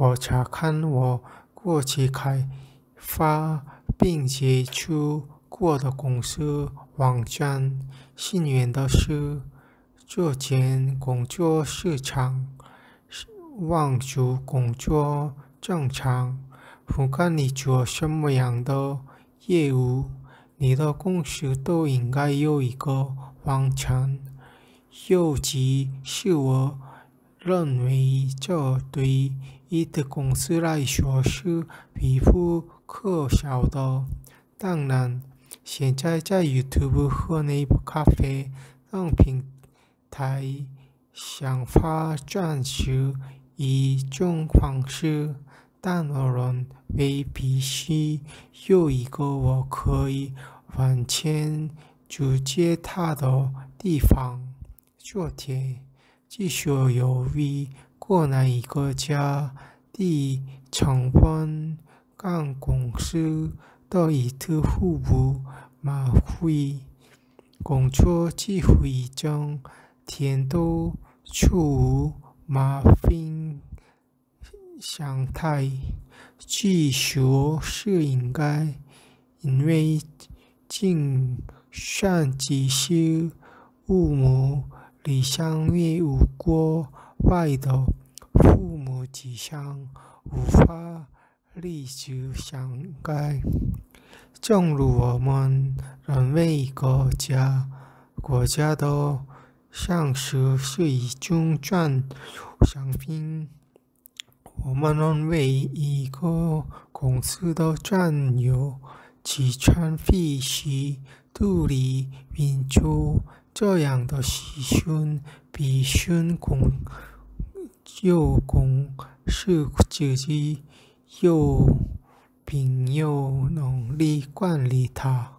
我查看我过去开发并接触过的公司网站。幸运的是，这间工作市场网主工作正常。不管你做什么样的业务，你的公司都应该有一个网站。尤其是我认为这对一个公司来说是必不可少的。当然，现在在 YouTube 和内部咖啡等平台上发展是一种方式，但我认为必须有一个我可以完全拒绝他的地方。昨天，据说由于国内一家的成分港公司的一次户部马会工作机会中，天都处马蜂上台，据说是应该因为竞选技术五母。李相月无过外的父母迹象无法立即相改。正如我们认为国家国家的上市是一种专有商品，我们认为一个公司的占有资产必须祝你民主这样的习俗必须公有公是自己有病有能力管理他